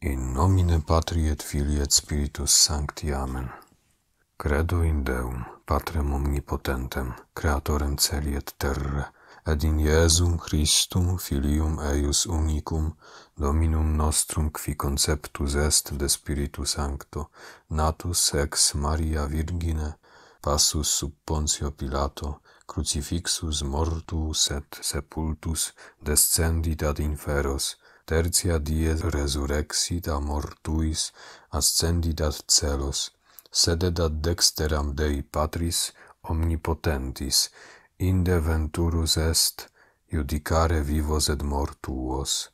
In nomine Patri et Filii et Spiritus Sancti. Amen. Credo in Deum, Patrem omnipotentem, creatorem celi et terra, et in Iesum Christum, filium eius unicum, Dominum nostrum qui conceptus est de Spiritu Sancto, natus ex Maria Virgine, passus sub Pontio Pilato, crucifixus mortuus et sepultus, descendit ad inferos, tertia die resurrexit a mortuis ascendit ad celos, sedet ad dexteram Dei Patris omnipotentis, inde venturus est judicare vivos et mortuos,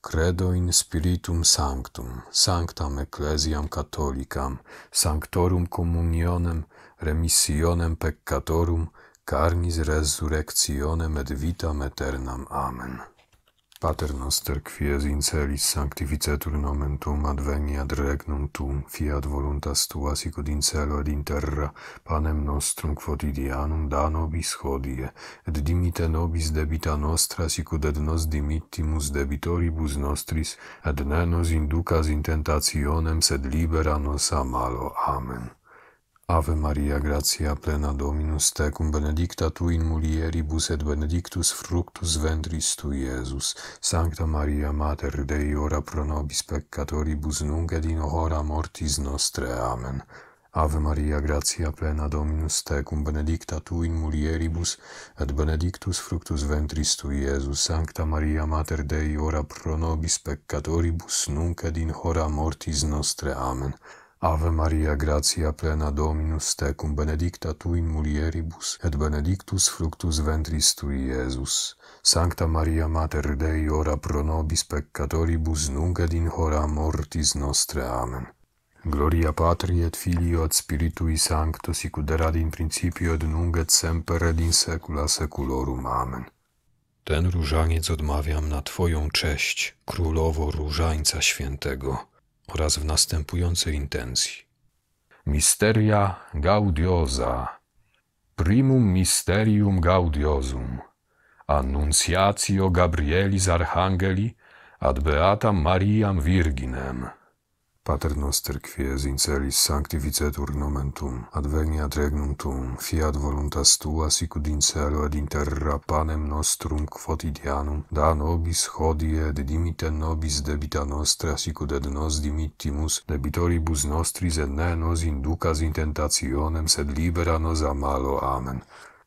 credo in spiritum sanctum, sanctam ecclesiam catholicam, sanctorum communionem, remissionem peccatorum, carnis resurrectionem et vitam aeternam. Amen. Pater noster, qui es in celis sanctificetur nomen tuum adveniat regnum tuum, fiat voluntas tua sicud in celo ed in terra, panem nostrum quotidianum da nobis hodie, et dimite nobis debita nostra sicud et nos dimittimus debitoribus nostris, et ne nos inducas in tentationem, sed libera nos a malo. Amen. Ave Maria, gratia plena Dominus tecum, benedicta tu in mulieribus et benedictus fructus ventris tu, Iesus. Sancta Maria, Mater Dei, ora pro nobis peccatoribus, nunc et in hora mortis nostre. Amen. Ave Maria, gratia plena Dominus tecum, benedicta tu in mulieribus, et benedictus fructus ventris tu, Iesus. Sancta Maria, Mater Dei, ora pro nobis peccatoribus, nunc et in hora mortis nostre. Amen. Ave Maria, gratia plena Dominus tecum, benedicta tu in mulieribus, et benedictus fructus ventris tui, Iesus. Sancta Maria, Mater Dei, ora pro nobis peccatoribus, nunc et in hora mortis nostre. Amen. Gloria Patri et Filio et Spiritui Sancto, erat in principio et nunc et semper et in saecula saeculorum. Amen. Ten różaniec odmawiam na Twoją cześć, Królowo Różańca Świętego oraz w następującej intencji. Misteria gaudiosa. Primum mysterium gaudiosum. Annunciatio Gabrielis Archangeli ad Beatam Mariam Virginem. Pater noster quies in celis sanctificetur nomen tum, adveniat regnum tum, fiat voluntas tua sicut in celo ad interra panem nostrum quotidianum, da nobis hodie et dimite nobis debita nostra sicut et nos dimittimus debitoribus nostris et ne nos inducas in tentationem sed libera nos a malo. Amen.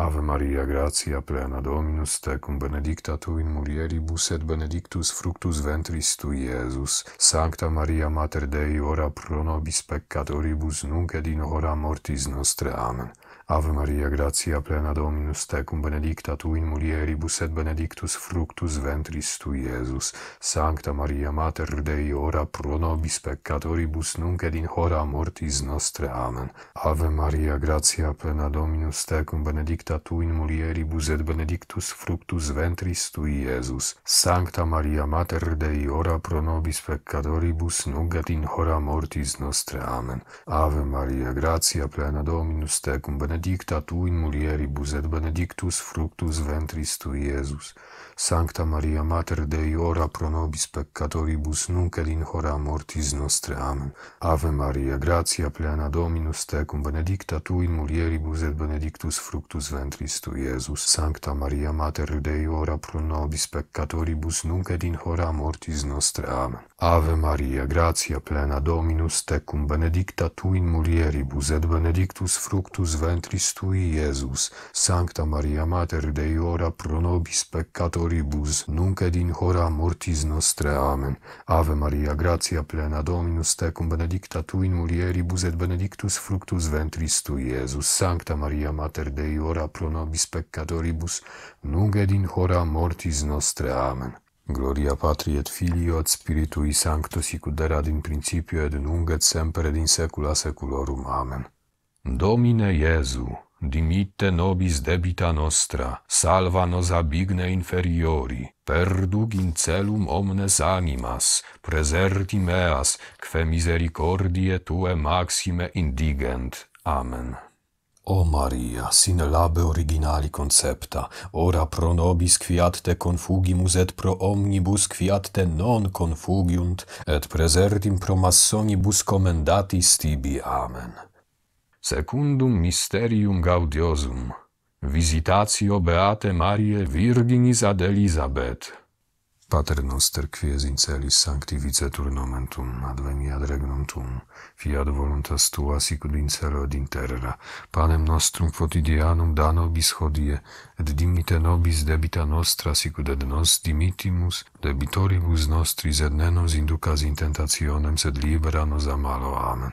Ave Maria, gratia plena Dominus tecum, benedicta tu in mulieribus et benedictus fructus ventris tu, Iesus. Sancta Maria, Mater Dei, ora pro nobis peccatoribus, nunc et in hora mortis nostre. Amen. Ave Maria, gratia plena Dominus tecum, benedicta tu in mulieribus et benedictus fructus ventris tu, Iesus. Sancta Maria, Mater Dei, ora pro nobis peccatoribus, nunc et in hora mortis nostre. Amen. Ave Maria, gratia plena Dominus tecum, benedicta tu in mulieribus et benedictus fructus ventris tu, Iesus. Sancta Maria, Mater Dei, ora pro nobis peccatoribus, nunc et in hora mortis nostre. Amen. Ave Maria, gratia plena Dominus tecum, benedicta benedicta tu in mulieribus, et benedictus fructus ventris tu, Iesus. Sancta Maria Mater Dei, ora pro nobis peccatoribus, nunc et in hora mortis nostre. Amen. Ave Maria, gratia plena Dominus tecum, benedicta tu in mulieribus et benedictus fructus ventris tu, Iesus. Sancta Maria Mater Dei, ora pro nobis peccatoribus, nunc et in hora mortis nostre. Amen. Ave Maria, gratia plena Dominus tecum, benedicta tu in mulieribus et benedictus fructus ventris tui, Iesus. Sancta Maria Mater Dei, ora pro nobis peccatoribus, ploribus, nunc ed in hora mortis nostre. Amen. Ave Maria, gratia plena Dominus tecum, benedicta tu in mulieribus et benedictus fructus ventris tui, Iesus. Sancta Maria, Mater Dei, ora pro nobis peccatoribus, nunc ed in hora mortis nostre. Amen. Gloria Patri et Filio et Spiritui Sancto sic ut erat in principio et nunc et semper et in saecula saeculorum. Amen. Domine Iesu, Dimitte nobis debita nostra, salva nos abigne inferiori, perdug in celum omnes animas, preserti meas, quae misericordie tue maxime indigent. Amen. O Maria, sine labe originali concepta, ora pro nobis quiat te confugimus et pro omnibus quiat te non confugiunt, et presertim pro massonibus commendatis tibi. Amen secundum mysterium gaudiosum, visitatio Beate Mariae Virginis ad Elisabet. Pater noster, quies in celis sancti vicetur nomen tum, adveni ad regnum tum, fiat voluntas tua sicud in celo ed in terra, panem nostrum quotidianum da nobis hodie, et dimite nobis debita nostra sicud et nos dimitimus, debitoribus nostris et ne nos inducas in tentationem, sed libera nos a malo. Amen.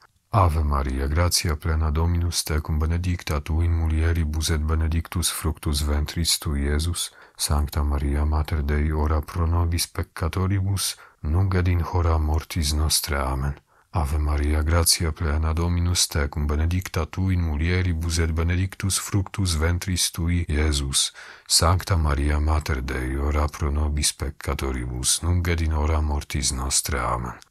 Ave Maria, gratia plena Dominus tecum benedicta tu in mulieribus et benedictus fructus ventris tu Iesus. Sancta Maria, Mater Dei, ora pro nobis peccatoribus, nunc et in hora mortis nostre. Amen. Ave Maria, gratia plena Dominus tecum, benedicta tu in mulieribus et benedictus fructus ventris tui, Iesus. Sancta Maria, Mater Dei, ora pro nobis peccatoribus, nunc et in hora mortis nostre. Amen.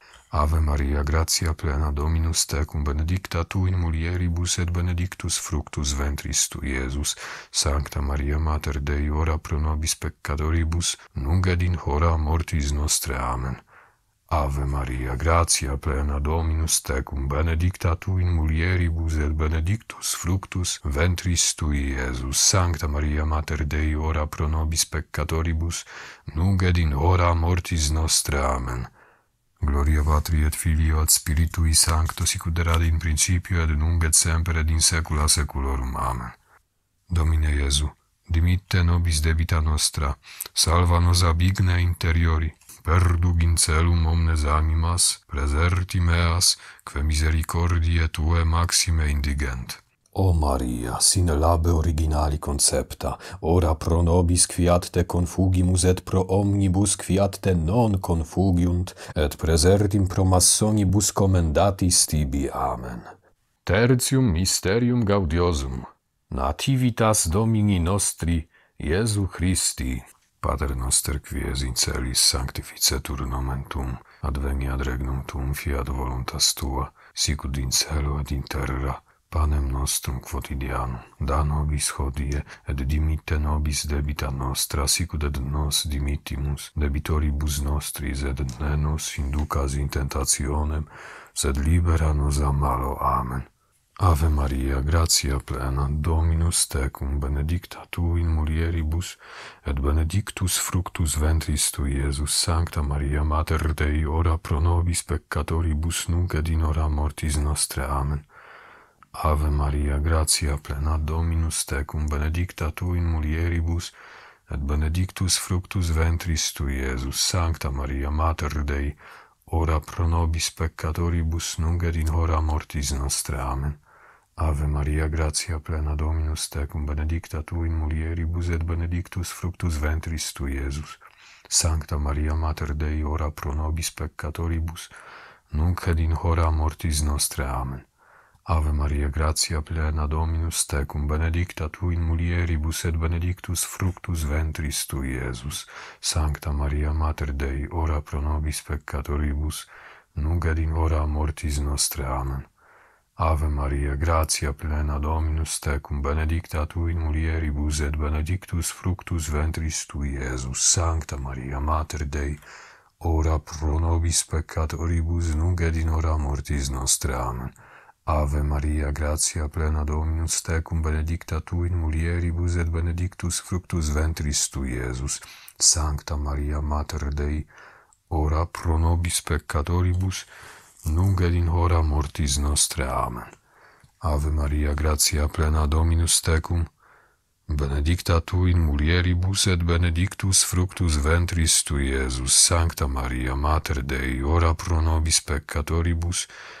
Ave Maria, gratia plena Dominus tecum, benedicta tu in mulieribus et benedictus fructus ventris tu, Iesus. Sancta Maria, Mater Dei, ora pro nobis peccatoribus, nunc et in hora mortis nostre. Amen. Ave Maria, gratia plena Dominus tecum, benedicta tu in mulieribus et benedictus fructus ventris tui, Iesus. Sancta Maria, Mater Dei, ora pro nobis peccatoribus, nunc et in hora mortis nostre. Amen. Gloria Patri et Filio et Spiritui Sancto sic ut erat in principio et nunc et semper et in saecula saeculorum. Amen. Domine Iesu, dimitte nobis debita nostra, salva nos ab igne interiori, perdug in celum omnes animas, preserti meas, que misericordie tue maxime indigent. O Maria, sine labe originali concepta, ora pro nobis quiat te confugimus et pro omnibus quiat te non confugiunt, et presertim pro massonibus commendatis tibi. Amen. Tertium mysterium gaudiosum. Nativitas Domini nostri, Iesu Christi. Pater noster quies in celis sanctificetur nomen tuum, adveniat regnum tuum, fiat voluntas tua, sicut in celo et in terra, panem nostrum quotidianum, da nobis hodie, et dimitte nobis debita nostra, sicut et nos dimittimus debitoribus nostris, et ne nos inducas in tentationem, sed libera nos a malo. Amen. Ave Maria, gratia plena, Dominus tecum, benedicta tu in mulieribus, et benedictus fructus ventris tu, Iesus. Sancta Maria, Mater Dei, ora pro nobis peccatoribus, nunc et in hora mortis nostre. Amen. Ave Maria, gratia plena Dominus tecum, benedicta tu in mulieribus, et benedictus fructus ventris tui, Iesus. Sancta Maria, Mater Dei, ora pro nobis peccatoribus, nunc et in hora mortis nostre. Amen. Ave Maria, gratia plena Dominus tecum, benedicta tu in mulieribus, et benedictus fructus ventris tui, Iesus. Sancta Maria, Mater Dei, ora pro nobis peccatoribus, nunc et in hora mortis nostre. Amen. Ave Maria, gratia plena Dominus tecum, benedicta tu in mulieribus et benedictus fructus ventris tu, Iesus. Sancta Maria, Mater Dei, ora pro nobis peccatoribus, nunc et in hora mortis nostre. Amen. Ave Maria, gratia plena Dominus tecum, benedicta tu in mulieribus et benedictus fructus ventris tui, Iesus. Sancta Maria, Mater Dei, ora pro nobis peccatoribus, nunc et in hora mortis nostre. Amen. Ave Maria, gratia plena Dominus tecum, benedicta tu in mulieribus et benedictus fructus ventris tu, Iesus. Sancta Maria, Mater Dei, ora pro nobis peccatoribus, nunc et in hora mortis nostre. Amen. Ave Maria, gratia plena Dominus tecum, benedicta tu in mulieribus et benedictus fructus ventris tu, Iesus. Sancta Maria, Mater Dei, ora pro nobis peccatoribus, nunc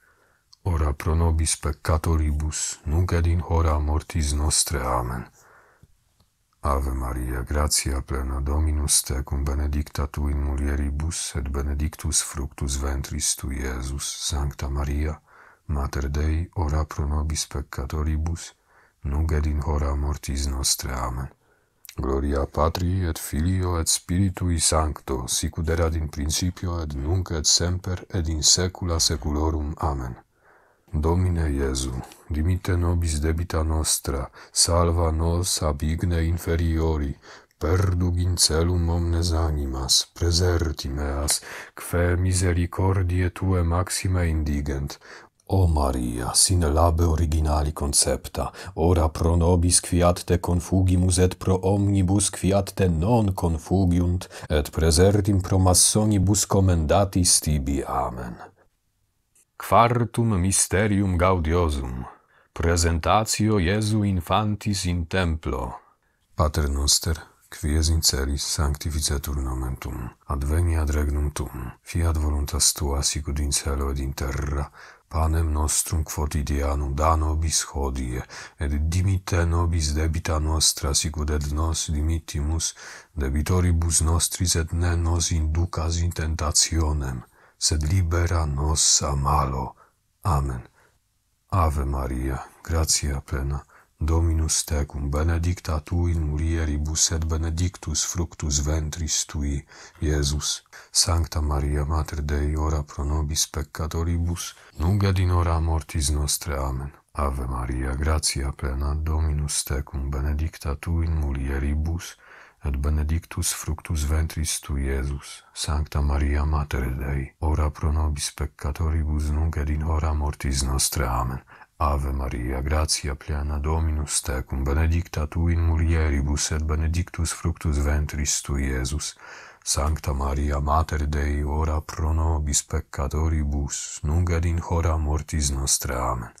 ora pro nobis peccatoribus, nunc ed in hora mortis nostre. Amen. Ave Maria, gratia plena Dominus tecum, benedicta tu in mulieribus, et benedictus fructus ventris tu, Iesus. Sancta Maria, Mater Dei, ora pro nobis peccatoribus, nunc ed in hora mortis nostre. Amen. Gloria Patri et Filio et Spiritui Sancto, sicut erat in principio et nunc et semper et in saecula saeculorum. Amen. Domine Iesu, dimite nobis debita nostra, salva nos ab igne inferiori, perdug in celum omnes animas, preserti meas, quae misericordiae tue maxime indigent. O Maria, sine labe originali concepta, ora pro nobis quiat te confugimus et pro omnibus quiat te non confugiunt, et presertim pro massonibus commendatis tibi. Amen. Quartum mysterium gaudiosum. Presentatio Iesu infantis in templo. Pater noster, quies in celis sanctificetur nomen tum, adveniat regnum tuum, fiat voluntas tua sicut in cielo ed in terra, panem nostrum quotidianum da nobis hodie, et dimite nobis debita nostra, sicut et nos dimittimus debitoribus nostris, et ne nos inducas in tentationem, sed libera nossa malo. Amen. Ave Maria, gratia plena, Dominus tecum, benedicta tu in mulieribus et benedictus fructus ventris tui, Iesus. Sancta Maria, Mater Dei, ora pro nobis peccatoribus, nunc et in hora mortis nostre. Amen. Ave Maria, gratia plena, Dominus tecum, benedicta tu in mulieribus, et et benedictus fructus ventris tu, Iesus. Sancta Maria Mater Dei, ora pro nobis peccatoribus nunc et in hora mortis nostre. Amen. Ave Maria, gratia plena Dominus tecum, benedicta tu in mulieribus et benedictus fructus ventris tu, Iesus. Sancta Maria Mater Dei, ora pro nobis peccatoribus nunc et in hora mortis nostre. Amen.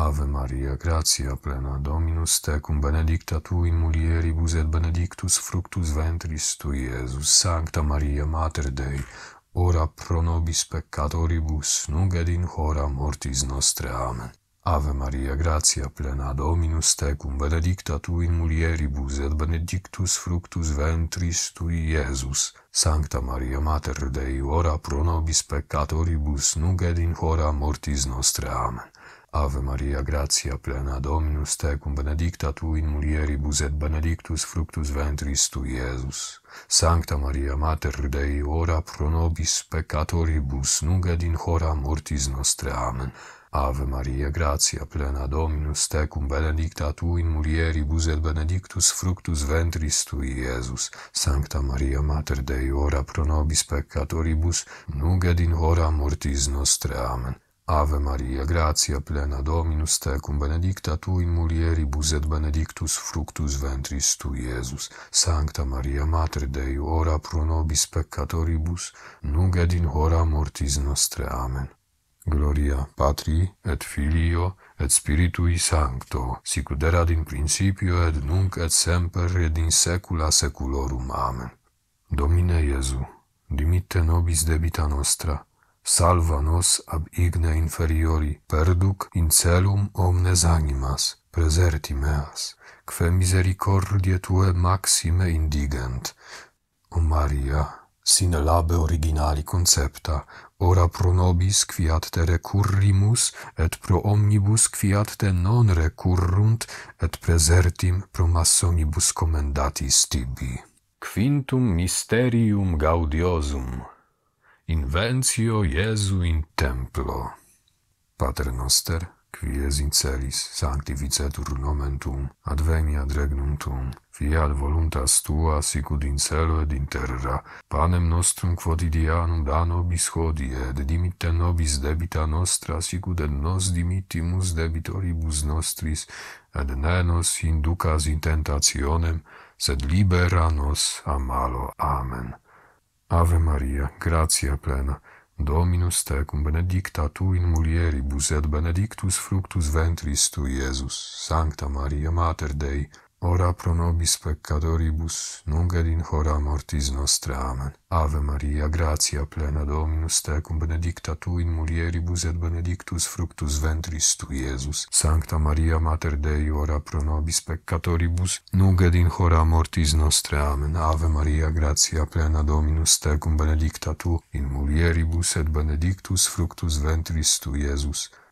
Ave Maria, gratia plena Dominus tecum, benedicta tu in mulieribus et benedictus fructus ventris tui, Iesus. Sancta Maria, Mater Dei, ora pro nobis peccatoribus, nunc et in hora mortis nostre. Amen. Ave Maria, gratia plena Dominus tecum, benedicta tu in mulieribus et benedictus fructus ventris tui, Iesus. Sancta Maria, Mater Dei, ora pro nobis peccatoribus, nunc et in hora mortis nostre. Amen. Ave Maria, gratia plena Dominus tecum, benedicta tu in mulieribus et benedictus fructus ventris tu, Iesus. Sancta Maria, Mater Dei, ora pro nobis peccatoribus, nunc et in hora mortis nostre. Amen. Ave Maria, gratia plena Dominus tecum, benedicta tu in mulieribus et benedictus fructus ventris tu, Iesus. Sancta Maria, Mater Dei, ora pro nobis peccatoribus, nunc et in hora mortis nostre. Amen. Ave Maria, gratia plena Dominus tecum, benedicta tu in mulieribus et benedictus fructus ventris tu, Iesus. Sancta Maria, Mater Dei, ora pro nobis peccatoribus, nunc et in hora mortis nostre. Amen. Gloria Patri et Filio et Spiritui Sancto, sicud erat in principio et nunc et semper et in saecula saeculorum. Amen. Domine Iesu, dimitte nobis debita nostra, salva nos ab igne inferiori, perduc in celum omnes animas, preserti meas, quae misericordia tue maxime indigent. O Maria, sine labe originali concepta, ora pro nobis quiat te recurrimus, et pro omnibus quiat te non recurrunt, et presertim pro massonibus commendatis tibi. Quintum mysterium gaudiosum Inventio Jesu in templo. Pater noster, qui es in celis sanctificetur nomen tuum, adveniat regnum tuum, fiat voluntas tua sicut in celo ed in terra, panem nostrum quotidianum da nobis hodie, et dimitte nobis debita nostra, sicut et nos dimittimus debitoribus nostris, et ne nos inducas in tentationem, sed libera nos a malo. Amen. Ave Maria, gratia plena, Dominus tecum benedicta tu in mulieribus et benedictus fructus ventris tu, Iesus. Sancta Maria, Mater Dei, Ora pro nobis peccatoribus, nunc ed in hora mortis nostre. Amen. Ave Maria, gratia plena Dominus tecum, benedicta tu in mulieribus et benedictus fructus ventris tu, Iesus. Sancta Maria, Mater Dei, ora pro nobis peccatoribus, nunc ed in hora mortis nostre. Amen. Ave Maria, gratia plena Dominus tecum, benedicta tu in mulieribus et benedictus fructus ventris tu, Iesus.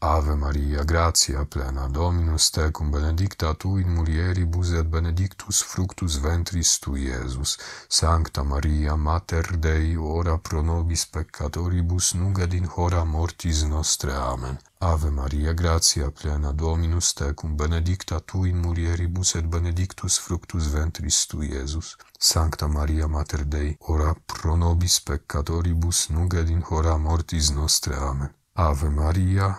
Ave Maria, gratia plena, Dominus tecum, benedicta tu in mulieribus et benedictus fructus ventris tu, Iesus. Sancta Maria, Mater Dei, ora pro nobis peccatoribus, nunc et in hora mortis nostre. Amen. Ave Maria, gratia plena, Dominus tecum, benedicta tu in mulieribus et benedictus fructus ventris tu, Iesus. Sancta Maria, Mater Dei, ora pro nobis peccatoribus, nunc et in hora mortis nostre. Amen. Ave Maria,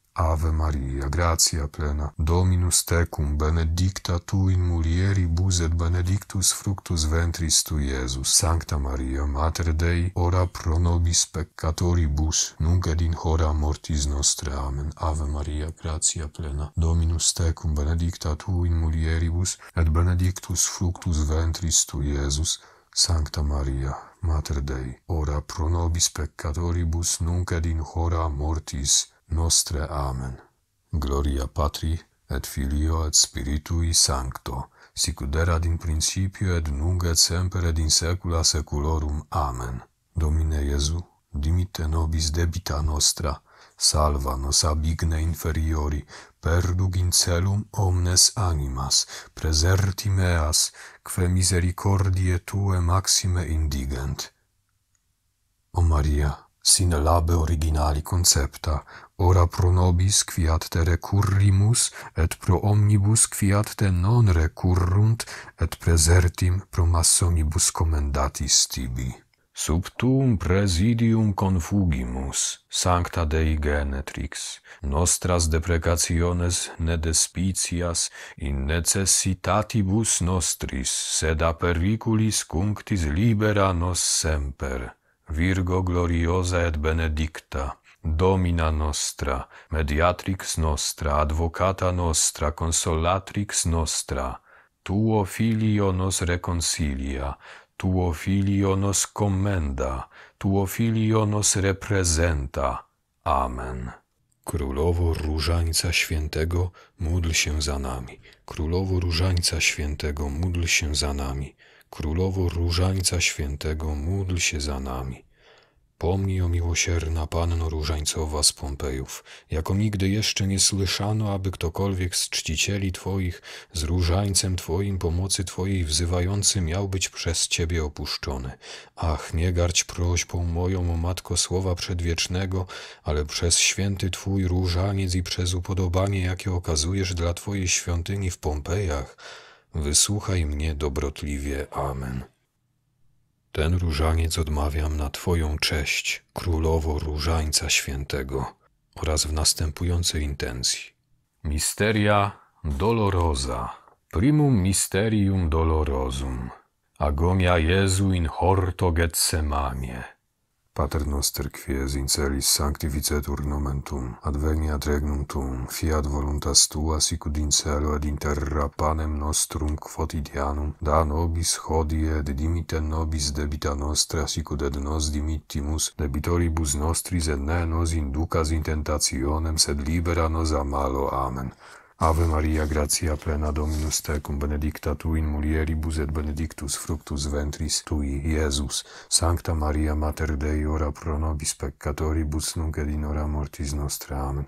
Ave Maria, gratia plena, Dominus tecum, benedicta tu in mulieribus et benedictus fructus ventris tu, Iesus. Sancta Maria, Mater Dei, ora pro nobis peccatoribus, nunc et in hora mortis nostre. Amen. Ave Maria, gratia plena, Dominus tecum, benedicta tu in mulieribus et benedictus fructus ventris tu, Iesus. Sancta Maria, Mater Dei, ora pro nobis peccatoribus, nunc et in hora mortis nostre amen. Gloria patri et filio et spiritui sancto sic erat in principio et nunc et semper et in saecula saeculorum. Amen. Domine iesu dimitte nobis debita nostra salva nos ab igne inferiori perdug in celum omnes animas preserti meas quae misericordiae tue maxime indigent. O maria sine labe originali concepta ora pro nobis quiat te recurrimus et pro omnibus quiat te non recurrunt et presertim pro massonibus commendatis tibi. Sub tuum presidium confugimus sancta dei genetrix nostras deprecationes ne despicias in necessitatibus nostris sed a periculis cunctis libera nos semper. Virgo gloriosa et benedicta. Domina nostra, mediatrix nostra, advocata nostra, consolatrix nostra, Tuo Filio nos reconcilia, Tuo Filio nos commenda, Tuo Filio nos representa. Amen. Królowo Różańca Świętego, módl się za nami. Królowo Różańca Świętego, módl się za nami. Królowo Różańca Świętego, módl się za nami. Pomnij o miłosierna Panno Różańcowa z Pompejów, jako nigdy jeszcze nie słyszano, aby ktokolwiek z czcicieli Twoich z różańcem Twoim pomocy Twojej wzywający miał być przez Ciebie opuszczony. Ach, nie garć prośbą moją o Matko Słowa Przedwiecznego, ale przez święty Twój różaniec i przez upodobanie, jakie okazujesz dla Twojej świątyni w Pompejach, wysłuchaj mnie dobrotliwie. Amen. Ten różaniec odmawiam na Twoją cześć, Królowo Różańca Świętego, oraz w następującej intencji. Misteria dolorosa, primum mysterium dolorosum, agonia Jezu in horto Getsemanie, Pater noster quies in celis sanctificetur nomen Tum, adveniat regnum Tum, fiat voluntas Tua sicud in celo ad interra panem nostrum quotidianum, da nobis hodie et dimite nobis debita nostra sicud et nos dimittimus debitoribus nostris et ne nos inducas in tentationem, sed libera nos a malo. Amen. Ave Maria, gratia plena Dominus tecum, benedicta tu in mulieribus et benedictus fructus ventris tui, Iesus. Sancta Maria, Mater Dei, ora pro nobis peccatoribus, nunc et in hora mortis nostra. Amen.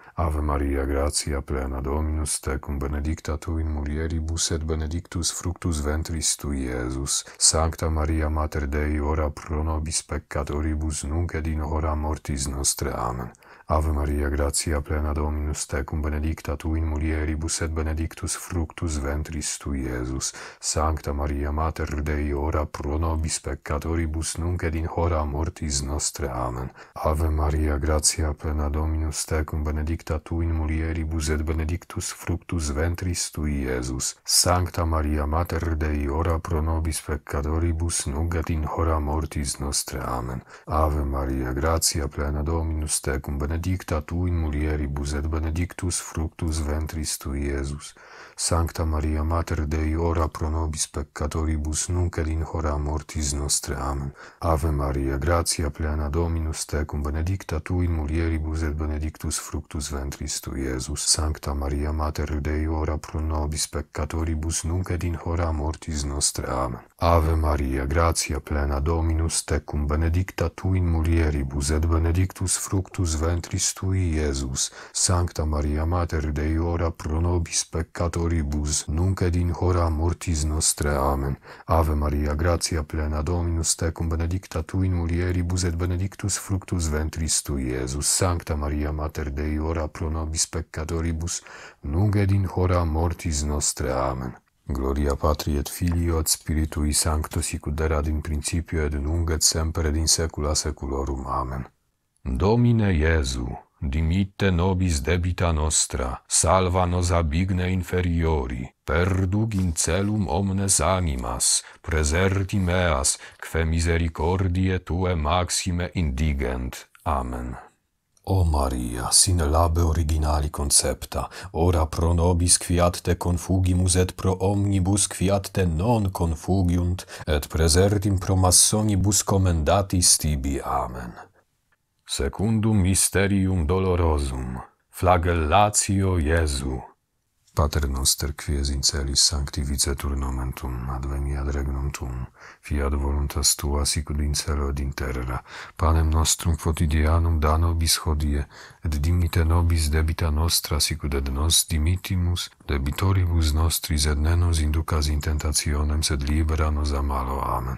Ave Maria, gratia plena Dominus tecum, benedicta tu in mulieribus et benedictus fructus ventris tui, Iesus. Sancta Maria, Mater Dei, ora pro nobis peccatoribus, nunc et in hora mortis nostre. Amen. Ave Maria, gratia plena Dominus tecum, benedicta tu in mulieribus et benedictus fructus ventris tui, Iesus. Sancta Maria, Mater Dei, ora pro nobis peccatoribus, nunc et in hora mortis nostre. Amen. Ave Maria, gratia plena Dominus tecum, benedicta tu in mulieribus et benedictus fructus ventris tui, Iesus. Sancta Maria, Mater Dei, ora pro nobis peccatoribus, nunc et in hora mortis nostre. Amen. Ave Maria, gratia plena Dominus tecum, benedicta benedicta tu in mulieribus, et benedictus fructus ventris tu, Iesus. Sancta Maria, Mater Dei, ora pro nobis peccatoribus, nunc et in hora mortis nostre. Amen. Ave Maria, gratia plena Dominus tecum, benedicta tu in mulieribus, et benedictus fructus ventris tu, Iesus. Sancta Maria, Mater Dei, ora pro nobis peccatoribus, nunc et in hora mortis nostre. Amen. Ave Maria, gratia plena Dominus tecum, benedicta tu in mulieribus, et benedictus fructus ventris Christui Iesus, Sancta Maria Mater Dei, ora pro nobis peccatoribus, nunc et in hora mortis nostre. Amen. Ave Maria, gratia plena Dominus tecum, benedicta tu in mulieribus et benedictus fructus ventris tui, Iesus. Sancta Maria Mater Dei, ora pro nobis peccatoribus, nunc et in hora mortis nostre. Amen. Gloria Patri et Filio et Spiritui Sancto sicut erat in principio et nunc et semper et in saecula saeculorum. Amen. Domine Iesu, dimitte nobis debita nostra, salva nos abigne inferiori, perdug in celum omnes animas, preserti meas, que misericordie tue maxime indigent. Amen. O Maria, sine labe originali concepta, ora pro nobis quiat te confugimus et pro omnibus quiat te non confugiunt, et presertim pro massonibus commendatis tibi. Amen. Secundum mysterium dolorosum, flagellatio Iesu. Pater noster, quies in celis sanctificetur nomen tum, adveniat regnum tum, fiat voluntas tua sicut in celo et in terra. Panem nostrum quotidianum da nobis hodie, et dimite nobis debita nostra sicut et nos dimitimus debitoribus nostris et ne nos inducas in tentationem, sed libera nos a malo. Amen.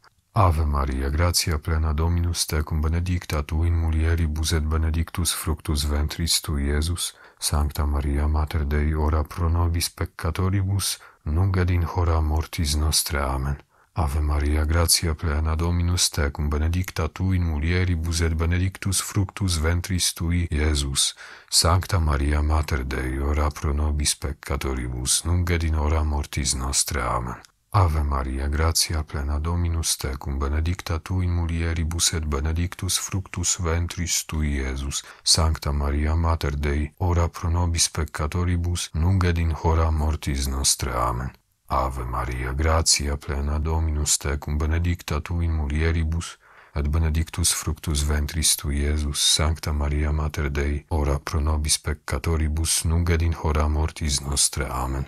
Ave Maria, gratia plena Dominus tecum, benedicta tu in mulieribus et benedictus fructus ventris tu, Iesus. Sancta Maria, Mater Dei, ora pro nobis peccatoribus, nunc et in hora mortis nostre. Amen. Ave Maria, gratia plena Dominus tecum, benedicta tu in mulieribus et benedictus fructus ventris tui, Iesus. Sancta Maria, Mater Dei, ora pro nobis peccatoribus, nunc et in hora mortis nostre. Amen. Ave Maria, gratia plena Dominus tecum, benedicta tu in mulieribus et benedictus fructus ventris tui, Iesus. Sancta Maria, Mater Dei, ora pro nobis peccatoribus, nunc et in hora mortis nostre. Amen. Ave Maria, gratia plena Dominus tecum, benedicta tu in mulieribus, et benedictus fructus ventris tui, Iesus. Sancta Maria, Mater Dei, ora pro nobis peccatoribus, nunc et in hora mortis nostre. Amen.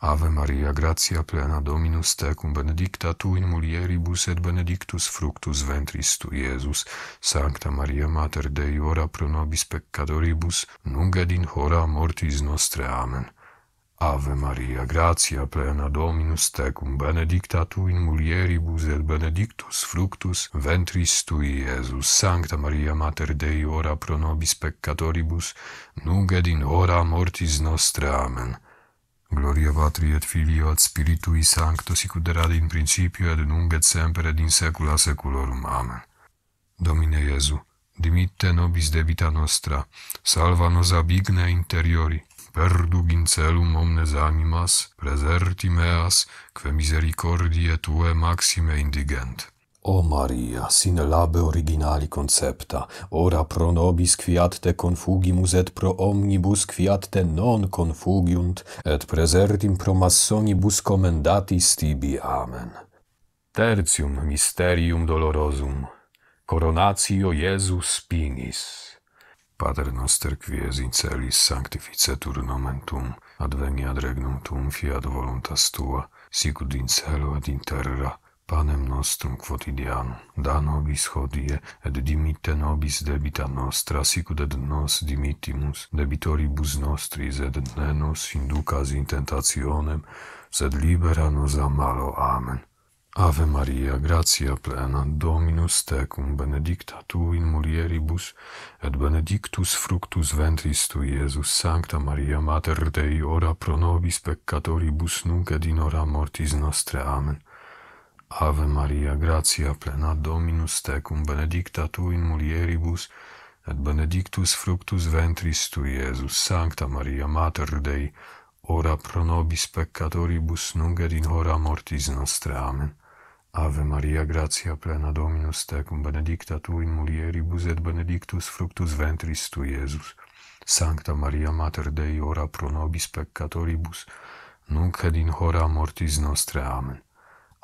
Ave Maria, gratia plena Dominus tecum, benedicta tu in mulieribus et benedictus fructus ventris tu, Iesus. Sancta Maria, Mater Dei, ora pro nobis peccatoribus, nunc et in hora mortis nostre. Amen. Ave Maria, gratia plena Dominus tecum, benedicta tu in mulieribus et benedictus fructus ventris tui, Iesus. Sancta Maria, Mater Dei, ora pro nobis peccatoribus, nunc et in hora mortis nostre. Amen. Gloria Patri et Filio et Spiritui Sancto, sicut erat in principio et nunc et semper et in saecula saeculorum. Amen. Domine Iesu, dimitte nobis debita nostra, salva nos ab igne interiori, perdug in celum omnes animas, preserti meas, que misericordiae tue maxime indigent. O Maria, sine labe originali concepta, ora pro nobis quiat te confugimus et pro omnibus quiat te non confugiunt, et presertim pro massonibus commendatis tibi. Amen. Tertium mysterium dolorosum, coronatio Iesus spinis. Pater noster qui es in celis sanctificetur nomen tuum, adveniat regnum tuum, fiat voluntas tua, sicut in celo et in terra, panem nostrum quotidianum, da nobis hodie, et dimitte nobis debita nostra, sicut et nos dimittimus debitoribus nostris, et ne nos inducas in tentationem, sed libera nos a malo. Amen. Ave Maria, gratia plena, Dominus tecum, benedicta tu in mulieribus, et benedictus fructus ventris tu, Iesus. Sancta Maria, Mater Dei, ora pro nobis peccatoribus, nunc et in hora mortis nostre. Amen. Ave Maria, gratia plena Dominus tecum, benedicta tu in mulieribus, et benedictus fructus ventris tui, Iesus. Sancta Maria, Mater Dei, ora pro nobis peccatoribus, nunc et in hora mortis nostre. Amen. Ave Maria, gratia plena Dominus tecum, benedicta tu in mulieribus, et benedictus fructus ventris tui, Iesus. Sancta Maria, Mater Dei, ora pro nobis peccatoribus, nunc et in hora mortis nostre. Amen.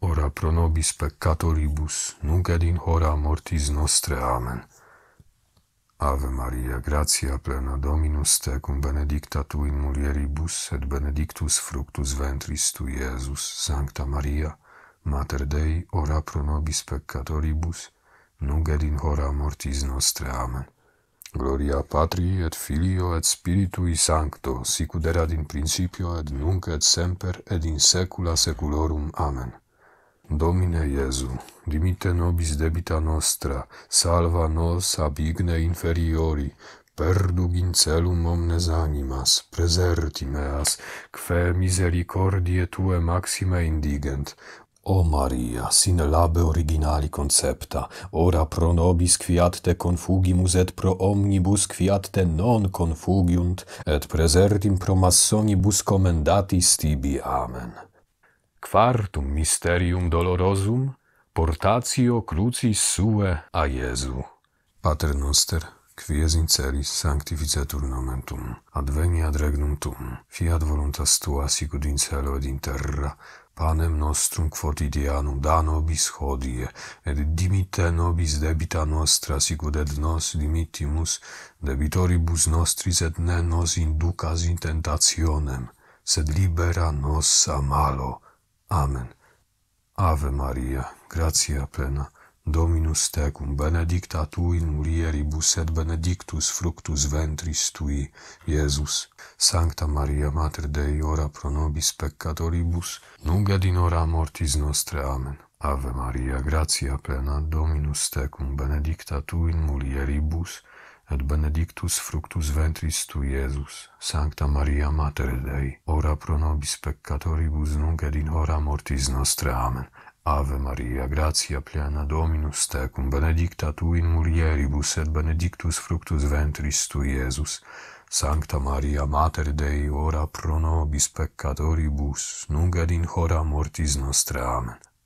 ora pro nobis peccatoribus, nunc ed in hora mortis nostre. Amen. Ave Maria, gratia plena Dominus tecum, benedicta tu in mulieribus, et benedictus fructus ventris tu, Iesus. Sancta Maria, Mater Dei, ora pro nobis peccatoribus, nunc ed in hora mortis nostre. Amen. Gloria Patri et Filio et Spiritui Sancto, sic ut erat in principio et nunc et semper et in saecula saeculorum. Amen. Domine Iesu, dimite nobis debita nostra, salva nos ab igne inferiori, perdug in celum omnes animas, preserti meas, quae misericordie tue maxime indigent. O Maria, sine labe originali concepta, ora pro nobis quiat te confugimus et pro omnibus quiat te non confugiunt, et presertim pro massonibus commendatis tibi. Amen. Quartum mysterium dolorosum, portatio crucis sue a Iesu. Pater noster, qui es in celis sanctificetur nomen tuum, adveniat regnum tuum, fiat voluntas tua sicut in cielo ed in terra, panem nostrum quotidianum da nobis hodie, et dimite nobis debita nostra, sicut et nos dimittimus debitoribus nostris, et ne nos inducas in tentationem, sed libera nos a malo, Amen. Ave Maria, gratia plena, Dominus tecum, benedicta tu in mulieribus et benedictus fructus ventris tui, Iesus. Sancta Maria, Mater Dei, ora pro nobis peccatoribus, nunc et in hora mortis nostre. Amen. Ave Maria, gratia plena, Dominus tecum, benedicta tu in mulieribus, et et benedictus fructus ventris tu, Iesus. Sancta Maria, Mater Dei, ora pro nobis peccatoribus nunc et in hora mortis nostre. Amen. Ave Maria, gratia plena Dominus tecum, benedicta tu in mulieribus, et benedictus fructus ventris tu, Iesus. Sancta Maria, Mater Dei, ora pro nobis peccatoribus, nunc et in hora mortis nostre. Amen.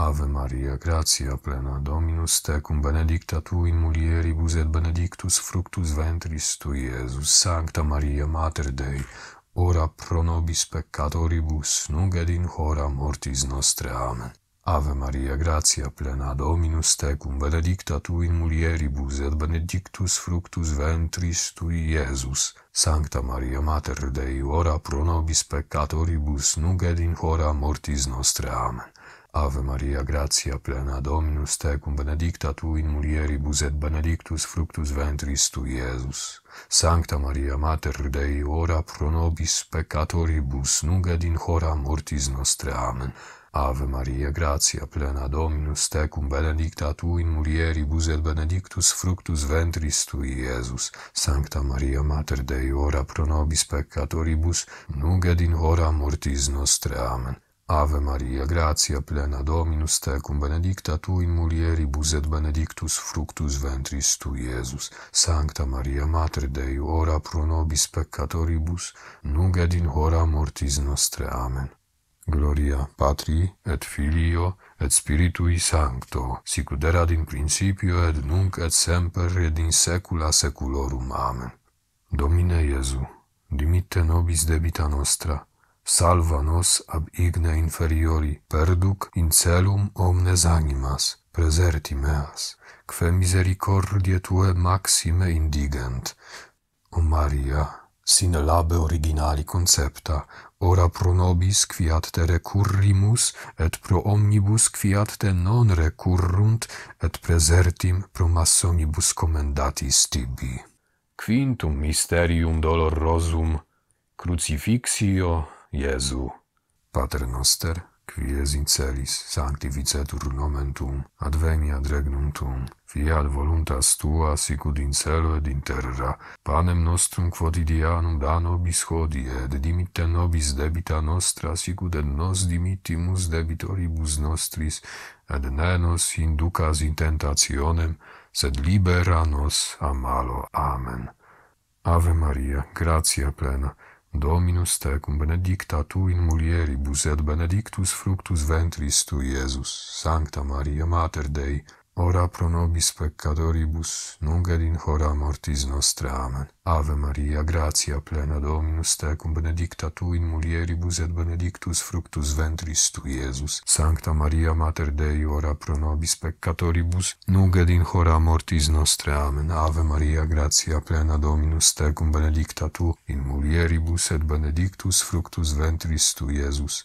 Ave Maria, gratia plena, Dominus tecum, benedicta tu in mulieribus et benedictus fructus ventris tui, Iesus. Sancta Maria, Mater Dei, ora pro nobis peccatoribus, nunc et in hora mortis nostre. Amen. Ave Maria, gratia plena, Dominus tecum, benedicta tu in mulieribus et benedictus fructus ventris tui, Iesus. Sancta Maria, Mater Dei, ora pro nobis peccatoribus, nunc et in hora mortis nostre. Amen. Ave Maria, gratia plena Dominus tecum, benedicta tu in mulieribus et benedictus fructus ventris tu, Iesus. Sancta Maria, Mater Dei, ora pro nobis peccatoribus, nunc et in hora mortis nostre. Amen. Ave Maria, gratia plena Dominus tecum, benedicta tu in mulieribus et benedictus fructus ventris tui, Iesus. Sancta Maria, Mater Dei, ora pro nobis peccatoribus, nunc et in hora mortis nostre. Amen. Ave Maria, gratia plena Dominus tecum, benedicta tu in mulieribus et benedictus fructus ventris tu, Iesus. Sancta Maria, Mater Dei, ora pro nobis peccatoribus, nunc et in hora mortis nostre. Amen. Gloria Patri et Filio et Spiritui Sancto, sicut erat in principio et nunc et semper et in saecula saeculorum. Amen. Domine Iesu, dimitte nobis debita nostra, salva nos ab igne inferiori, perduc in celum omnes animas, preserti meas, quae misericordie tue maxime indigent. O Maria, sine labe originali concepta, ora pro nobis quiat te recurrimus, et pro omnibus quiat te non recurrunt, et presertim pro massonibus commendatis tibi. Quintum mysterium dolorosum, crucifixio Jesu, Pater noster, quies in celis sanctificetur nomen tuum, adveniat regnum tuum, fiat voluntas tua sicut in celo ed in terra, panem nostrum quotidianum da nobis hodie, et dimitte nobis debita nostra sicut et nos dimittimus debitoribus nostris, et ne nos inducas in tentationem, sed libera nos a malo. Amen. Ave Maria, gratia plena, Dominus tecum benedicta tu in mulieribus et benedictus fructus ventris tu, Iesus. Sancta Maria, Mater Dei, ora pro nobis peccatoribus, nunc ed in hora mortis nostre. Amen. Ave Maria, gratia plena Dominus tecum, benedicta tu in mulieribus et benedictus fructus ventris tu, Iesus. Sancta Maria, Mater Dei, ora pro nobis peccatoribus, nunc ed in hora mortis nostre. Amen. Ave Maria, gratia plena Dominus tecum, benedicta tu in mulieribus et benedictus fructus ventris tu, Iesus.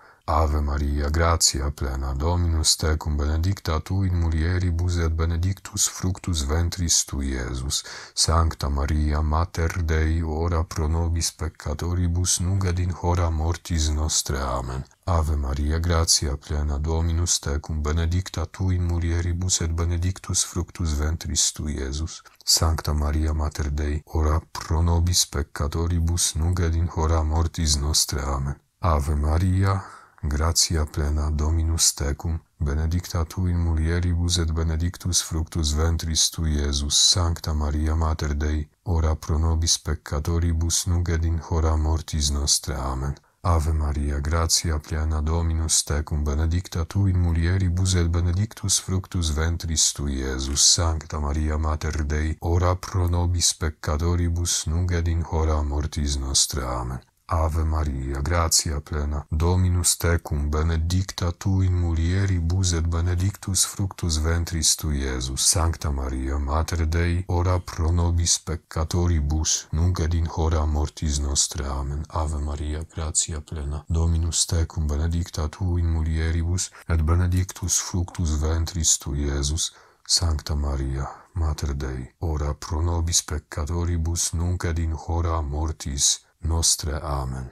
Ave Maria, gratia plena, Dominus tecum, benedicta tu in mulieribus et benedictus fructus ventris tu, Iesus. Sancta Maria, Mater Dei, ora pro nobis peccatoribus, nunc et in hora mortis nostre. Amen. Ave Maria, gratia plena, Dominus tecum, benedicta tu in mulieribus et benedictus fructus ventris tu, Iesus. Sancta Maria, Mater Dei, ora pro nobis peccatoribus, nunc et in hora mortis nostre. Amen. Ave Maria, gratia plena Dominus tecum, benedicta tu in mulieribus et benedictus fructus ventris tu, Iesus. Sancta Maria Mater Dei, ora pro nobis peccatoribus nunc et in hora mortis nostre. Amen. Ave Maria, gratia plena Dominus tecum, benedicta tu in mulieribus et benedictus fructus ventris tu, Iesus. Sancta Maria Mater Dei, ora pro nobis peccatoribus nunc et in hora mortis nostre. Amen. Ave Maria, gratia plena, Dominus tecum, benedicta tu in mulieribus et benedictus fructus ventris tu, Iesus. Sancta Maria, Mater Dei, ora pro nobis peccatoribus, nunc et in hora mortis nostre. Amen. Ave Maria, gratia plena, Dominus tecum, benedicta tu in mulieribus et benedictus fructus ventris tu, Iesus. Sancta Maria, Mater Dei, ora pro nobis peccatoribus, nunc et in hora mortis nostre amen.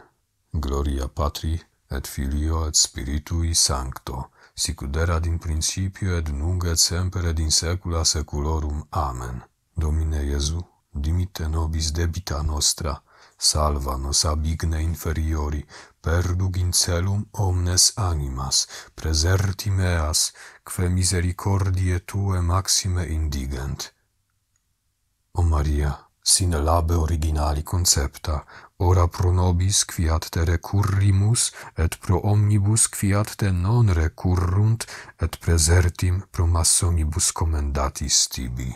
Gloria patri et filio et spiritui sancto sicuderat erat in principio et nunc et semper et in saecula saeculorum. Amen. Domine iesu dimitte nobis debita nostra salva nos ab igne inferiori, perdug in celum omnes animas, preserti meas, quae misericordie tue maxime indigent. O Maria, sine labe originali concepta, ora pro nobis quiat te recurrimus, et pro omnibus quiat te non recurrunt, et presertim pro massonibus commendatis tibi.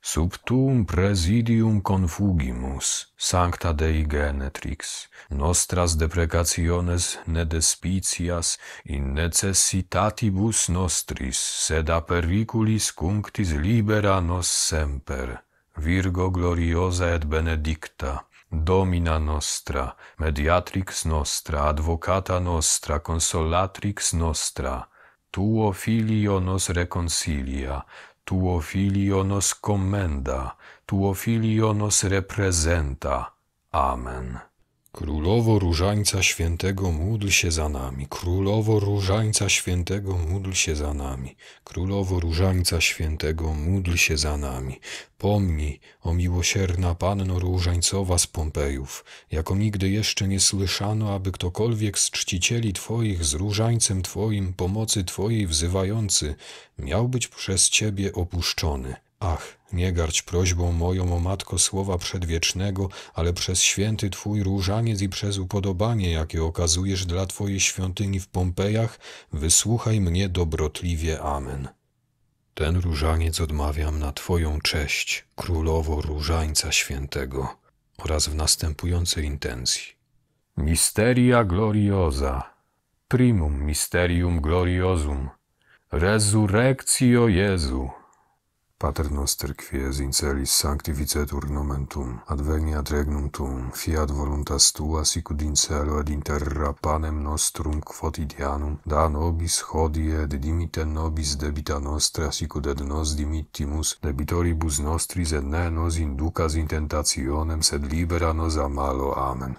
Sub tuum presidium confugimus, sancta Dei Genetrix, nostras deprecationes ne despicias in necessitatibus nostris, sed a periculis cunctis libera nos semper. Virgo gloriosa et benedicta, Domina nostra, mediatrix nostra, advocata nostra, consolatrix nostra, tuo filio nos reconcilia, tuo filio nos commenda, tuo filio nos representa. Amen. Królowo Różańca Świętego, módl się za nami. Królowo Różańca Świętego, módl się za nami. Królowo Różańca Świętego, módl się za nami. Pomnij, o miłosierna Panno Różańcowa z Pompejów, jako nigdy jeszcze nie słyszano, aby ktokolwiek z czcicieli Twoich z różańcem Twoim pomocy Twojej wzywający miał być przez Ciebie opuszczony. Ach, nie garć prośbą moją o Matko Słowa Przedwiecznego, ale przez święty Twój różaniec i przez upodobanie, jakie okazujesz dla Twojej świątyni w Pompejach, wysłuchaj mnie dobrotliwie. Amen. Ten różaniec odmawiam na Twoją cześć, Królowo Różańca Świętego, oraz w następującej intencji. Misteria gloriosa, primum mysterium gloriosum, resurrectio Jezu, Pater noster quies in celis sanctificetur nomen tuum, adveniat regnum tuum, fiat voluntas tua sicud in celo ed in terra panem nostrum quotidianum, da nobis hodie et dimite nobis debita nostra sicud et nos dimittimus debitoribus nostris et ne nos inducas in tentationem sed libera nos a malo. Amen.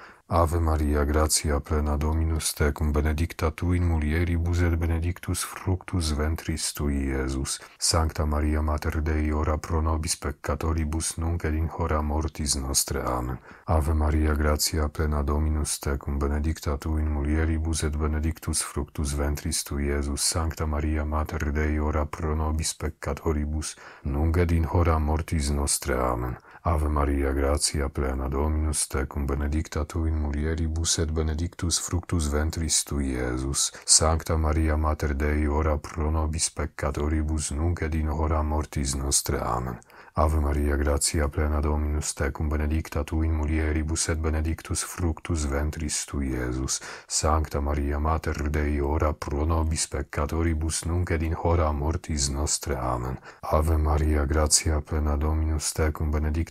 Ave Maria, gratia plena Dominus tecum, benedicta tu in mulieribus et benedictus fructus ventris tui, Iesus. Sancta Maria Mater Dei, ora pro nobis peccatoribus, nunc et in hora mortis nostre. Amen. Ave Maria, gratia plena Dominus tecum, benedicta tu in mulieribus et benedictus fructus ventris tui, Iesus. Sancta Maria Mater Dei, ora pro nobis peccatoribus, nunc et in hora mortis nostre. Amen. Ave Maria, gratia plena Dominus tecum, benedicta tu in mulieribus et benedictus fructus ventris tu, Iesus. Sancta Maria, Mater Dei, ora pro nobis peccatoribus, nunc et in hora mortis nostre. Amen. Ave Maria, gratia plena Dominus tecum, benedicta tu in mulieribus et benedictus fructus ventris tu, Iesus. Sancta Maria, Mater Dei, ora pro nobis peccatoribus, nunc et in hora mortis nostre. Amen. Ave Maria, gratia plena Dominus tecum, benedicta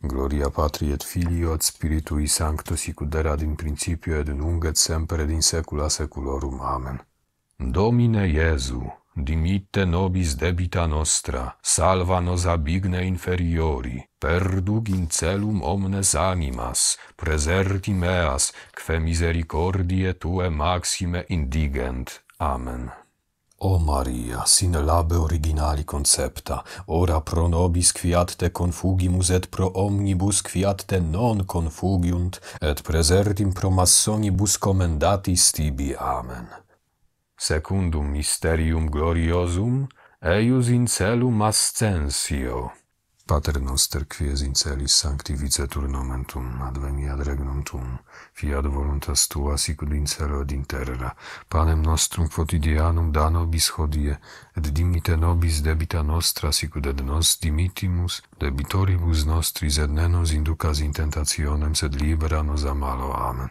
Gloria Patri et Filio et Spiritui Sancto sic ut erat in principio et nunc et semper et in saecula saeculorum. Amen. Domine Iesu, dimitte nobis debita nostra, salva nos ab igne inferiori, perdug in celum omnes animas, preserti meas, quae misericordie tue maxime indigent. Amen. O Maria, sine labe originali concepta, ora pro nobis quiat te confugimus et pro omnibus quiat te non confugiunt, et presertim pro massonibus commendatis tibi. Amen. Secundum mysterium gloriosum, eius in celum ascensio. Pater noster, quies in celis sancti vicetur nomen tum, ad regnum tum, fiat voluntas tua sicud in celo ad in terra, panem nostrum quotidianum da nobis hodie, et dimite nobis debita nostra sicud et nos dimitimus debitoribus nostris, et ne nos inducas in tentationem, sed libera nos a malo. Amen.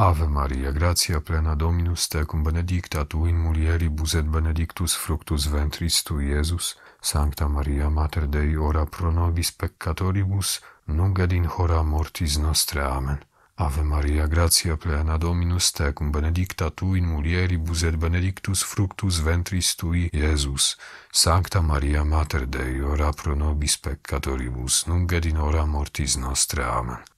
Ave Maria, gratia plena Dominus tecum, benedicta tu in mulieribus et benedictus fructus ventris tu, Iesus. Sancta Maria, Mater Dei, ora pro nobis peccatoribus, nunc et in hora mortis nostre. Amen. Ave Maria, gratia plena Dominus tecum, benedicta tu in mulieribus et benedictus fructus ventris tui, Iesus. Sancta Maria, Mater Dei, ora pro nobis peccatoribus, nunc et in hora mortis nostre. Amen.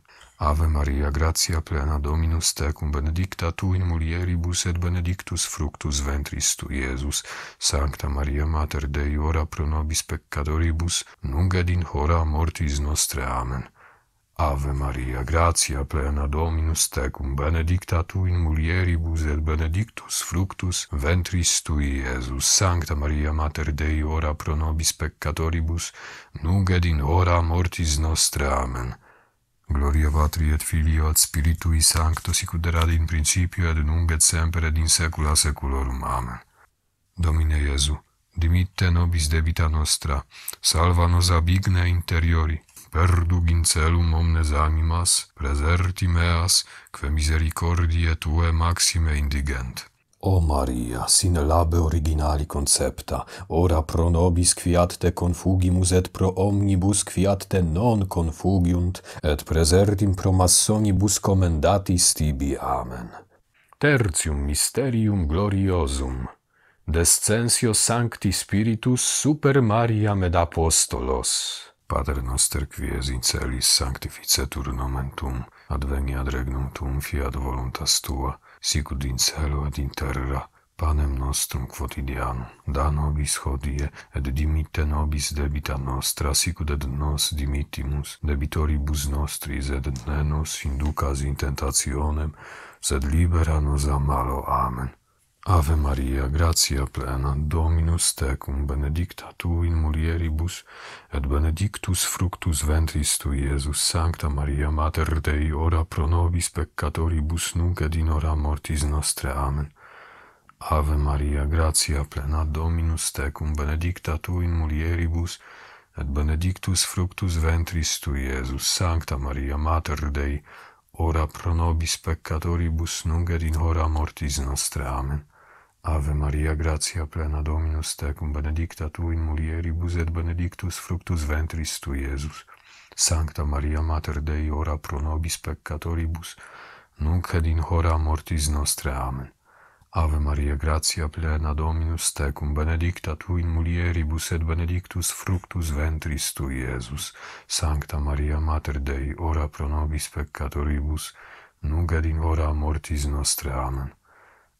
Ave Maria, gratia plena Dominus tecum, benedicta tu in mulieribus et benedictus fructus ventris tu, Iesus. Sancta Maria, Mater Dei, ora pro nobis peccatoribus, nunc et in hora mortis nostre. Amen. Ave Maria, gratia plena Dominus tecum, benedicta tu in mulieribus et benedictus fructus ventris tui, Iesus. Sancta Maria, Mater Dei, ora pro nobis peccatoribus, nunc et in hora mortis nostre. Amen. Gloria Patri et Filio et Spiritui Sancto, sic erat in principio et nunc et semper et in saecula saeculorum. Amen. Domine Iesu, dimitte nobis debita nostra, salva nos ab igne interiori, perdug in celum omnes animas, preserti meas, que misericordiae tue maxime indigent. O Maria, sine labe originali concepta, ora pro nobis quiat te confugimus et pro omnibus quiat te non confugiunt, et presertim pro massonibus commendatis tibi. Amen. Tertium mysterium gloriosum. Descensio Sancti Spiritus super Mariam et Apostolos. Pater noster qui es in celis sanctificetur nomen Tum, adveniat regnum Tum, fiat voluntas Tua, sicut in celo et in terra, panem nostrum quotidianum, da nobis hodie, et dimitte nobis debita nostra, sicut et nos dimittimus debitoribus nostris, et ne nos inducas in tentationem, sed libera nos a malo. Amen. Ave Maria, gratia plena, Dominus tecum, benedicta tu in mulieribus, et benedictus fructus ventris tui, Iesus. Sancta Maria, Mater Dei, ora pro nobis peccatoribus, nunc et in hora mortis nostre. Amen. Ave Maria, gratia plena, Dominus tecum, benedicta tu in mulieribus, et benedictus fructus ventris tui, Iesus. Sancta Maria, Mater Dei, ora pro nobis peccatoribus, nunc et in hora mortis nostre. Amen. Ave Maria, gratia plena Dominus tecum, benedicta tu in mulieribus et benedictus fructus ventris tui, Iesus. Sancta Maria, Mater Dei, ora pro nobis peccatoribus, nunc et in hora mortis nostre. Amen. Ave Maria, gratia plena Dominus tecum, benedicta tu in mulieribus et benedictus fructus ventris tui, Iesus. Sancta Maria, Mater Dei, ora pro nobis peccatoribus, nunc et in hora mortis nostre. Amen.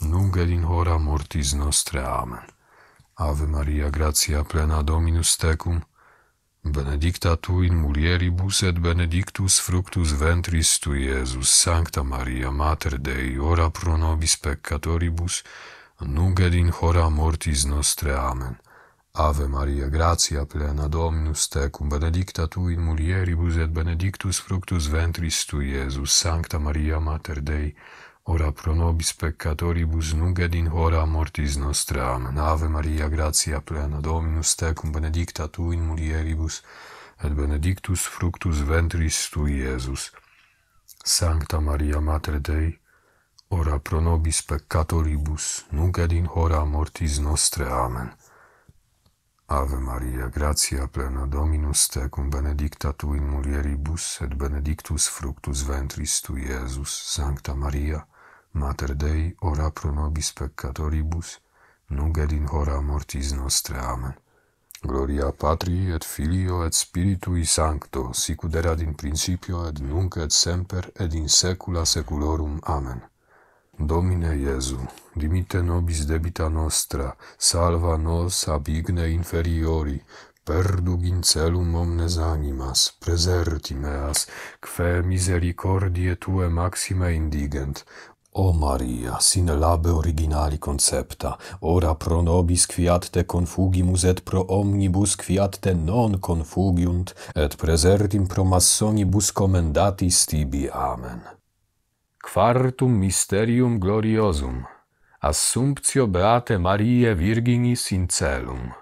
nunc et in hora mortis nostre. Amen. Ave Maria, gratia plena Dominus tecum, benedicta tu in mulieribus et benedictus fructus ventris tu, Iesus. Sancta Maria, Mater Dei, ora pro nobis peccatoribus, nunc et in hora mortis nostre. Amen. Ave Maria, gratia plena Dominus tecum, benedicta tu in mulieribus et benedictus fructus ventris tu, Iesus. Sancta Maria, Mater Dei, ora pro nobis peccatoribus nunc et in hora mortis nostram. Ave Maria, gratia plena Dominus tecum, benedicta tu in mulieribus, et benedictus fructus ventris tui, Iesus. Sancta Maria, Mater Dei, ora pro nobis peccatoribus, nunc et in hora mortis nostre. Amen. Ave Maria, gratia plena Dominus tecum, benedicta tu in mulieribus, et benedictus fructus ventris tu, Iesus. Sancta Maria, Mater Dei, ora pro nobis peccatoribus, nunc et in hora mortis nostre. Amen. Gloria Patri et Filio et Spiritui Sancto, sic ut erat in principio et nunc et semper et in saecula saeculorum. Amen. Domine Iesu, dimite nobis debita nostra, salva nos ab igne inferiori, perdug in celum omnes animas, preserti meas, quae misericordiae tue maxime indigent. O Maria, sine labe originali concepta, ora pro nobis quiat te confugimus et pro omnibus quiat te non confugiunt, et presertim pro massonibus commendatis tibi. Amen. Quartum mysterium gloriosum. Assumptio Beate Mariae Virginis in celum.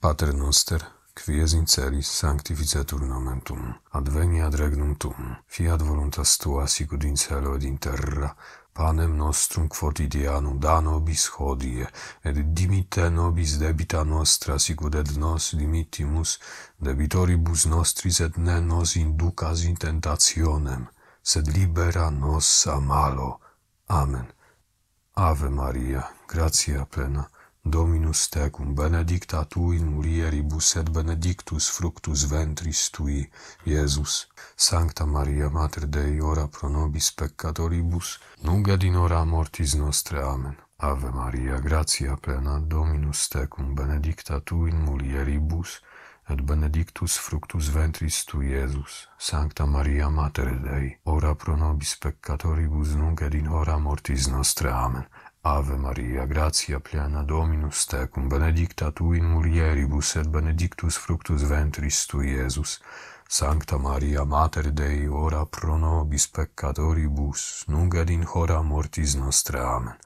Pater noster, quies in celis sanctificetur nomen tuum, adveniat regnum tuum, fiat voluntas tua sicut in celo ed in terra, panem nostrum quotidianum da nobis hodie, et dimite nobis debita nostra, sicut et nos dimittimus debitoribus nostris, et ne nos inducas in tentationem, sed libera nos malo. Amen. Ave Maria, gratia plena, Dominus tecum, benedicta tu in mulieribus et benedictus fructus ventris tui, Iesus. Sancta Maria, Mater Dei, ora pro nobis peccatoribus, nunc et in hora mortis nostre. Amen. Ave Maria, gratia plena, Dominus tecum, benedicta tu in mulieribus, et et benedictus fructus ventris tu, Iesus. Sancta Maria Mater Dei, ora pro nobis peccatoribus nunc et in hora mortis nostre. Amen. Ave Maria, gratia plena Dominus tecum, benedicta tu in mulieribus et benedictus fructus ventris tu, Iesus. Sancta Maria Mater Dei, ora pro nobis peccatoribus nunc et in hora mortis nostre. Amen.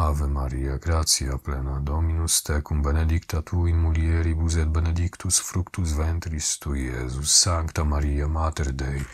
Ave Maria, gratia plena, Dominus tecum, benedicta tu in mulieribus et benedictus fructus ventris tui, Iesus. Sancta Maria, Mater Dei,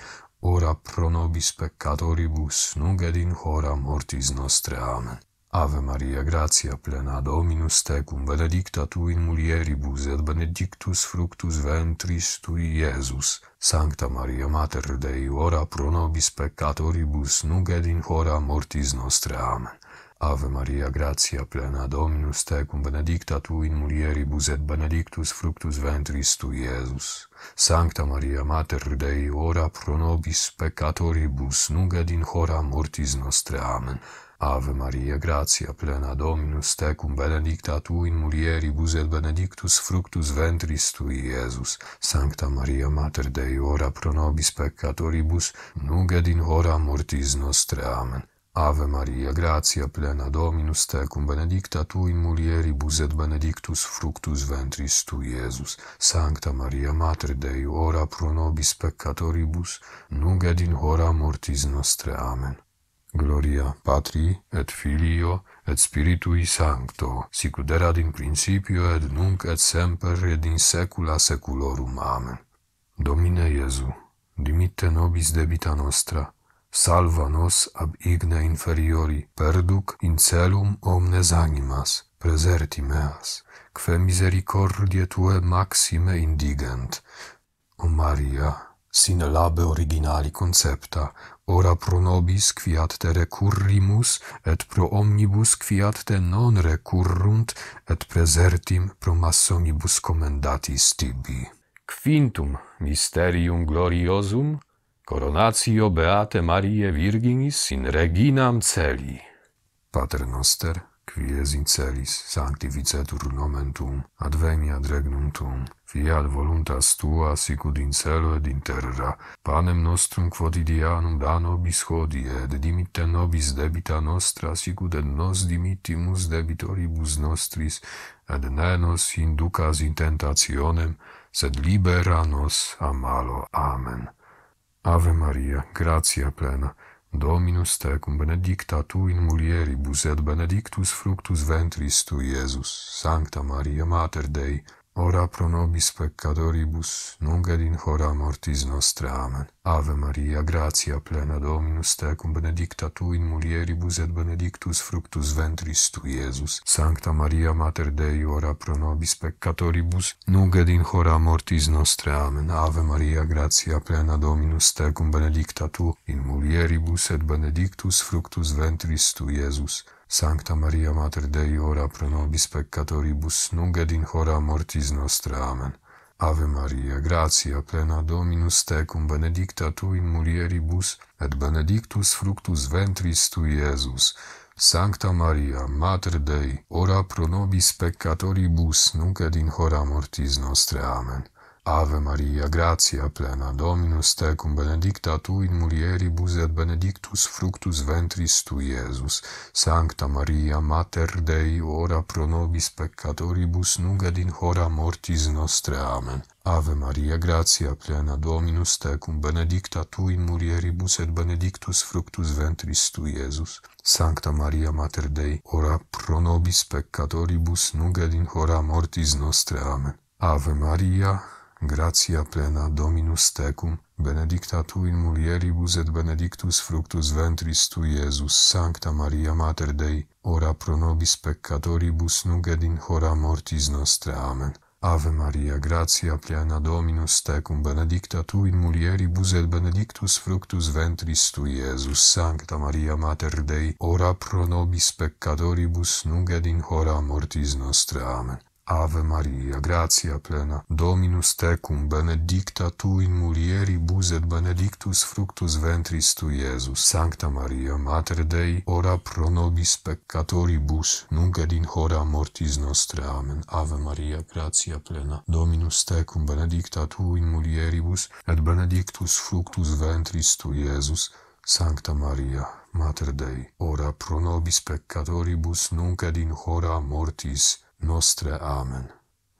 ora pro nobis peccatoribus, nunc et in hora mortis nostre. Amen. Ave Maria, gratia plena, Dominus tecum, benedicta tu in mulieribus et benedictus fructus ventris tui, Iesus. Sancta Maria, Mater Dei, ora pro nobis peccatoribus, nunc et in hora mortis nostre. Amen. Ave Maria, gratia plena Dominus tecum, benedicta tu in mulieribus et benedictus fructus ventris tu, Iesus. Sancta Maria, Mater Dei, ora pro nobis peccatoribus, nunc et in hora mortis nostre. Amen. Ave Maria, gratia plena Dominus tecum, benedicta tu in mulieribus et benedictus fructus ventris tu, Iesus. Sancta Maria, Mater Dei, ora pro nobis peccatoribus, nunc et in hora mortis nostre. Amen. Ave Maria, gratia plena Dominus tecum, benedicta tu in mulieribus et benedictus fructus ventris tu, Iesus. Sancta Maria, Mater Dei, ora pro nobis peccatoribus, nunc et in hora mortis nostre. Amen. Gloria Patri et Filio et Spiritui Sancto, sicut erat in principio et nunc et semper et in saecula saeculorum. Amen. Domine Iesu, dimitte nobis debita nostra, salva nos ab igne inferiori, perduc in celum omnes animas, preserti meas, quae misericordiae tue maxime indigent. O Maria, sine labe originali concepta, ora pro nobis quiat te recurrimus, et pro omnibus quiat te non recurrunt, et presertim pro massonibus commendatis tibi. Quintum mysterium gloriosum, coronatio Beate Mariae Virginis in reginam celi. Pater noster, qui es in celis, sancti vicetur nomen tuum, adveniat regnum tuum, fiat voluntas tua, sicud in celo ed in terra, panem nostrum quotidianum da nobis hodie, et dimitte nobis debita nostra, sicud et nos dimittimus debitoribus nostris, et ne nos inducas in tentationem, sed libera nos a malo. Amen. Ave Maria, gratia plena, Dominus tecum, benedicta tu in mulieribus, et benedictus fructus ventris tui, Iesus. Sancta Maria, Mater Dei, ora pro nobis peccatoribus, nunc ed in hora mortis nostre. Amen. Ave Maria, gratia plena Dominus tecum, benedicta tu in mulieribus et benedictus fructus ventris tu, Iesus. Sancta Maria, Mater Dei, ora pro nobis peccatoribus, nunc ed in hora mortis nostre. Amen. Ave Maria, gratia plena Dominus tecum, benedicta tu in mulieribus et benedictus fructus ventris tu, Iesus. Sancta Maria Mater Dei, ora pro nobis peccatoribus, nunc et in hora mortis nostra. Amen. Ave Maria, gratia plena Dominus tecum, benedicta tu in mulieribus, et benedictus fructus ventris tui, Iesus. Sancta Maria, Mater Dei, ora pro nobis peccatoribus, nunc et in hora mortis nostre. Amen. Ave Maria, gratia plena, Dominus tecum, benedicta tu in mulieribus et benedictus fructus ventris tu, Iesus. Sancta Maria, Mater Dei, ora pro nobis peccatoribus, nunc et in hora mortis nostre. Amen. Ave Maria, gratia plena, Dominus tecum, benedicta tu in mulieribus et benedictus fructus ventris tu, Iesus. Sancta Maria, Mater Dei, ora pro nobis peccatoribus, nunc et in hora mortis nostre. Amen. Ave Maria, gratia plena Dominus tecum, benedicta tu in mulieribus et benedictus fructus ventris tu, Iesus. Sancta Maria Mater Dei, ora pro nobis peccatoribus nunc et in hora mortis nostre. Amen. Ave Maria, gratia plena Dominus tecum, benedicta tu in mulieribus et benedictus fructus ventris tu, Iesus. Sancta Maria Mater Dei, ora pro nobis peccatoribus nunc et in hora mortis nostre. Amen. Ave Maria, gratia plena, Dominus tecum, benedicta tu in mulieribus et benedictus fructus ventris tu, Iesus. Sancta Maria, Mater Dei, ora pro nobis peccatoribus, nunc et in hora mortis nostre. Amen. Ave Maria, gratia plena, Dominus tecum, benedicta tu in mulieribus et benedictus fructus ventris tu, Iesus. Sancta Maria, Mater Dei, ora pro nobis peccatoribus, nunc et in hora mortis nostre. Amen.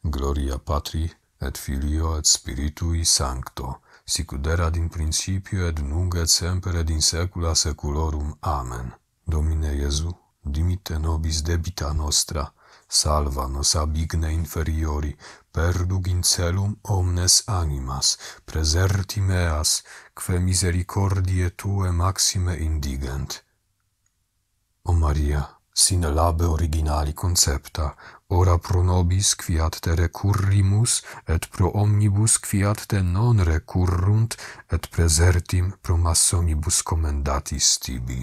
Gloria Patri, et Filio, et Spiritui Sancto, sicuderat erat in principio et nunc et semper et in saecula saeculorum. Amen. Domine Iesu, dimite nobis debita nostra, salva nos ab igne inferiori, perdug in celum omnes animas, preserti meas, que misericordie tue maxime indigent. O Maria, sine labe originali concepta, ora pro nobis quiat te recurrimus, et pro omnibus quiat te non recurrunt, et presertim pro massonibus commendatis tibi.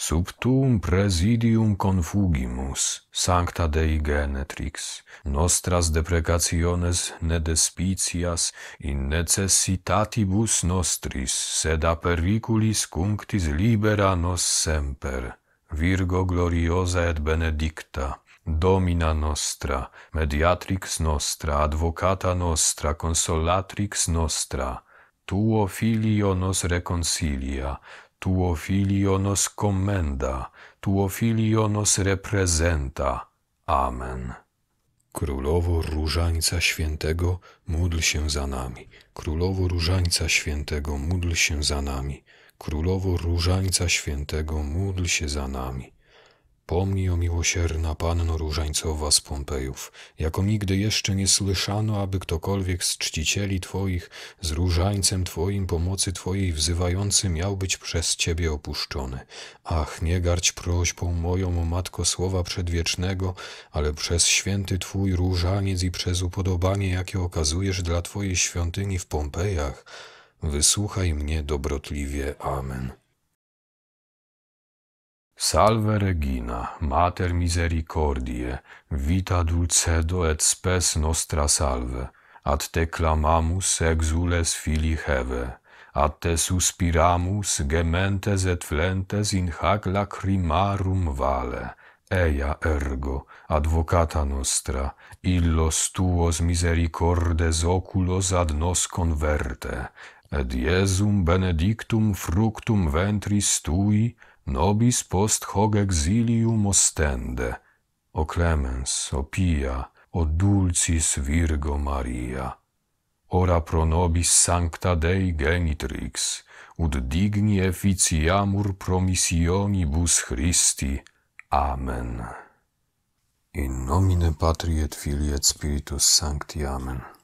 Sub tuum presidium confugimus, sancta Dei genetrix, nostras deprecationes ne despicias in necessitatibus nostris, sed a periculis cunctis libera nos semper. Virgo gloriosa et benedicta, Domina nostra, mediatrix nostra, advocata nostra, consolatrix nostra, Tuo Filio nos reconcilia, Tuo Filio nos commenda, Tuo Filio nos representa. Amen. Królowo Różańca Świętego, módl się za nami. Królowo Różańca Świętego, módl się za nami. Królowo Różańca Świętego, módl się za nami. Pomnij o miłosierna Panno Różańcowa z Pompejów, jako nigdy jeszcze nie słyszano, aby ktokolwiek z czcicieli Twoich z różańcem Twoim pomocy Twojej wzywający miał być przez Ciebie opuszczony. Ach, nie garć prośbą moją, o Matko Słowa Przedwiecznego, ale przez święty Twój różaniec i przez upodobanie, jakie okazujesz dla Twojej świątyni w Pompejach, wysłuchaj mnie dobrotliwie. Amen. Salve Regina, Mater misericordiae, vita dulcedo et spes nostra salve, ad te clamamus exules fili Heve, ad te suspiramus gementes et flentes in hac lacrimarum vale, eia ergo, advocata nostra, illos tuos misericordes oculos ad nos converte, et Iesum benedictum fructum ventris tui, nobis post hoc exilium ostende, o clemens, o pia, o dulcis Virgo Maria. Ora pro nobis sancta Dei genitrix, ut digni efficiamur promissionibus Christi. Amen. In nomine Patri et Filii et Spiritus Sancti. Amen.